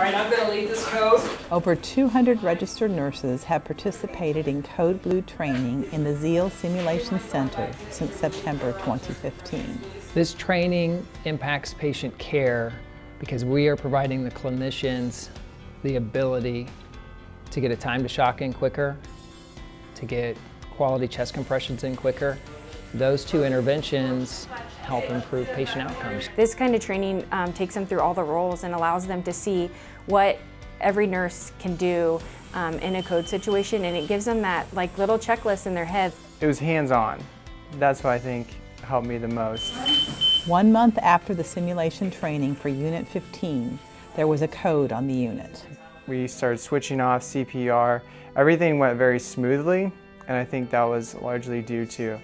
All right, I'm going to lead this code. Over 200 registered nurses have participated in Code Blue training in the ZIEL Simulation Center since September 2015. This training impacts patient care because we are providing the clinicians the ability to get a time to shock in quicker, to get quality chest compressions in quicker. Those two interventions help improve patient outcomes. This kind of training um, takes them through all the roles and allows them to see what every nurse can do um, in a code situation and it gives them that like little checklist in their head. It was hands-on. That's what I think helped me the most. One month after the simulation training for Unit 15, there was a code on the unit. We started switching off CPR. Everything went very smoothly, and I think that was largely due to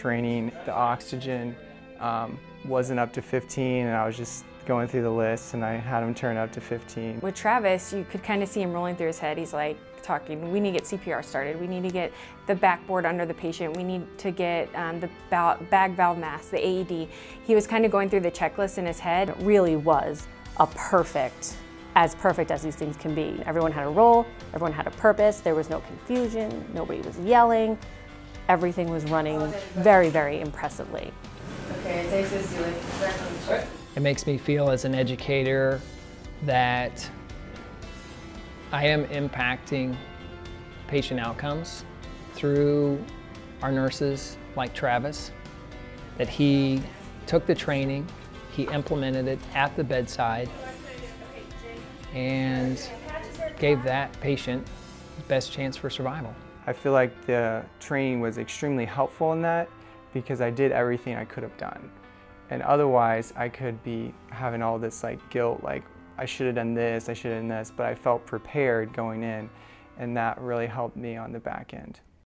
training. The oxygen um, wasn't up to 15, and I was just going through the list, and I had him turn up to 15. With Travis, you could kind of see him rolling through his head. He's like talking, we need to get CPR started. We need to get the backboard under the patient. We need to get um, the bag valve mask, the AED. He was kind of going through the checklist in his head. It really was a perfect as perfect as these things can be. Everyone had a role, everyone had a purpose, there was no confusion, nobody was yelling, everything was running very, very impressively. Okay, it makes me feel as an educator that I am impacting patient outcomes through our nurses like Travis, that he took the training, he implemented it at the bedside, and gave that patient the best chance for survival. I feel like the training was extremely helpful in that because I did everything I could have done. And otherwise, I could be having all this like guilt, like I should have done this, I should have done this, but I felt prepared going in, and that really helped me on the back end.